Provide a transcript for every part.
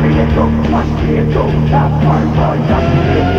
vehicle, plus vehicle, that part for nothing is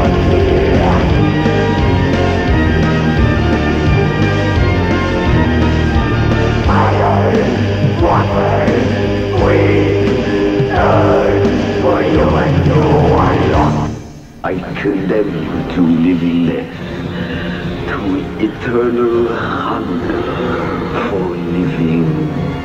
I condemn you to livingness, to eternal hunger for living.